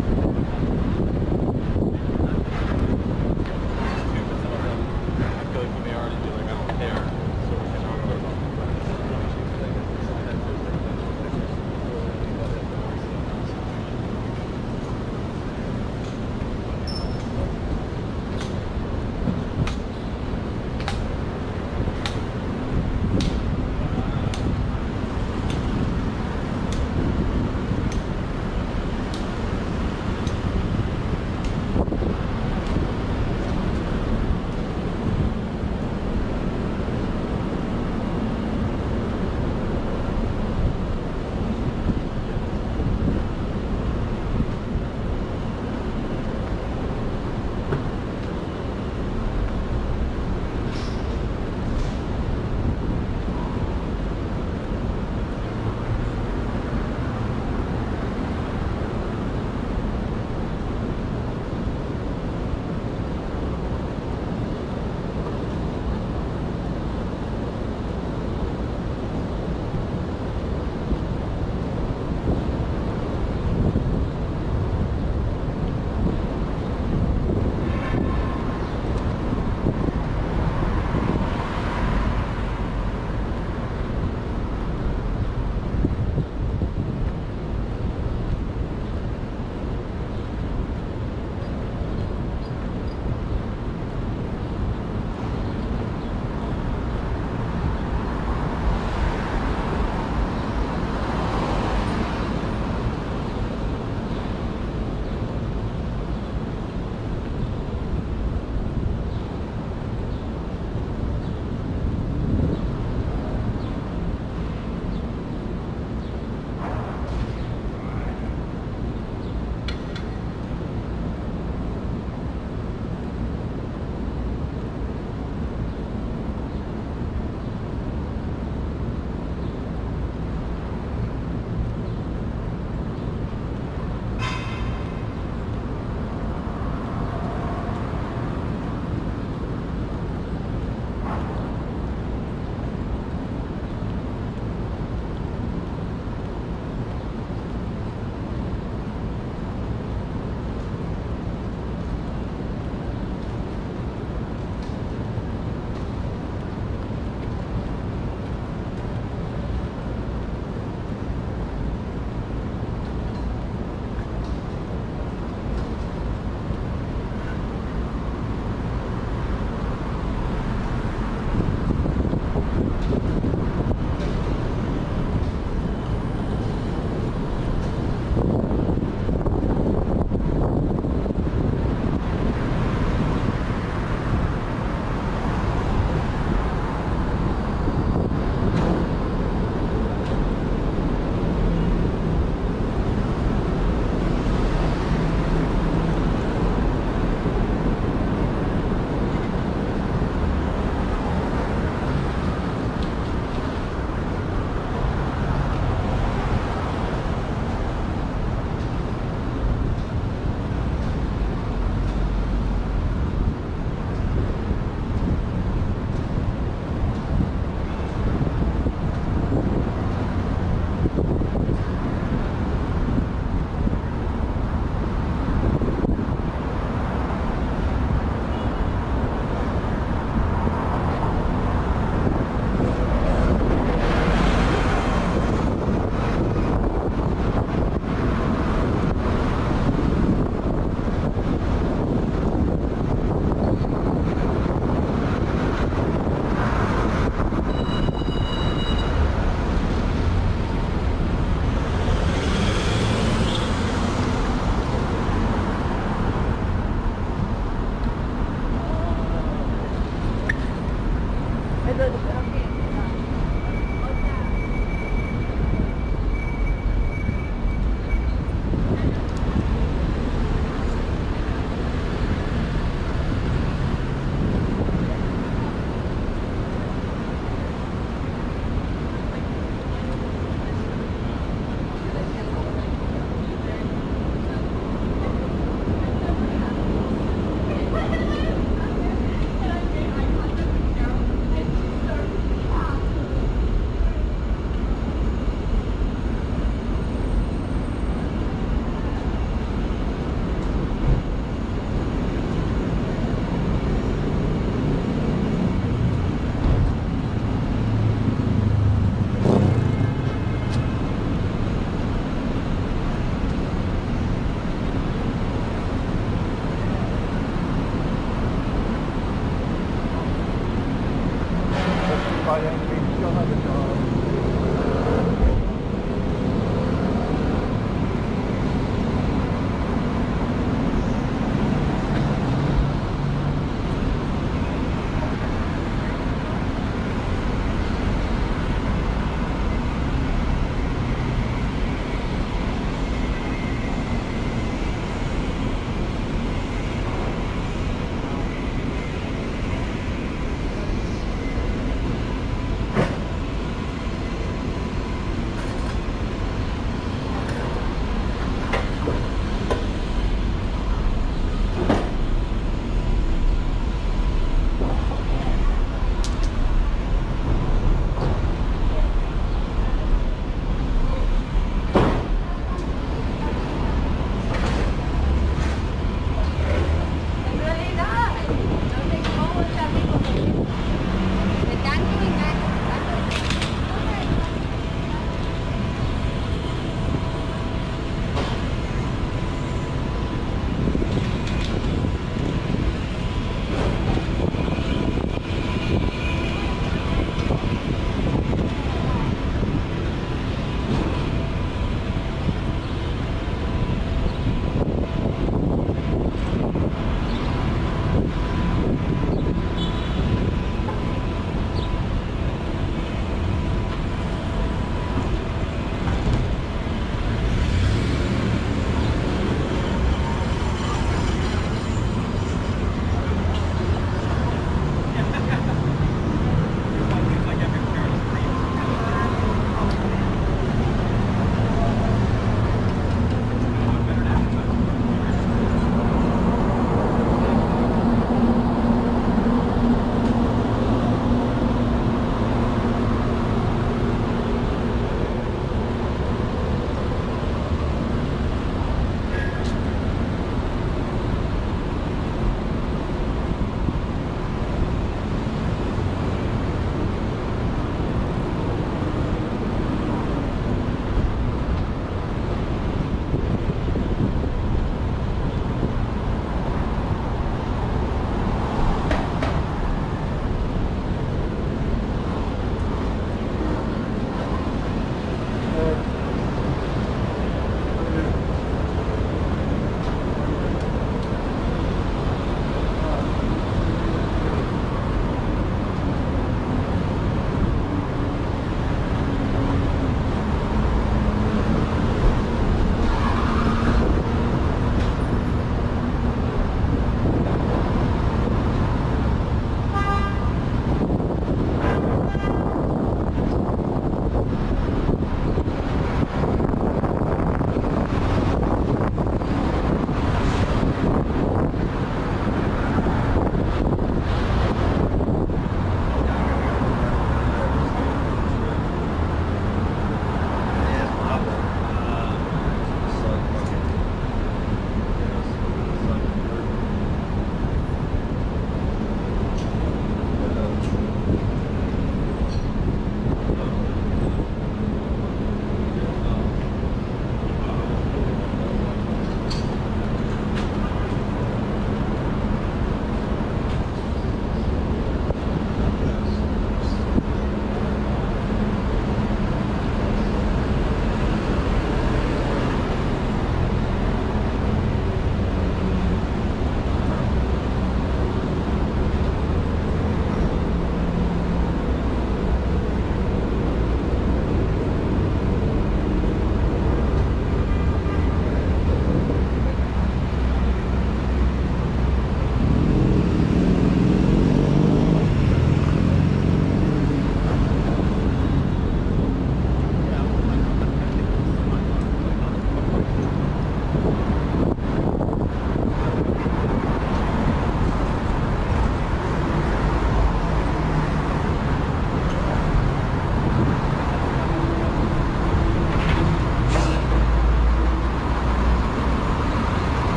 Thank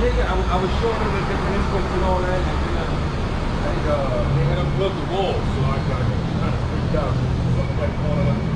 Yeah, I, I was showing them the different inputs and all that, and then, uh, and, uh, they had unplugged the wall, so I got kind of freaked out. Something like going on.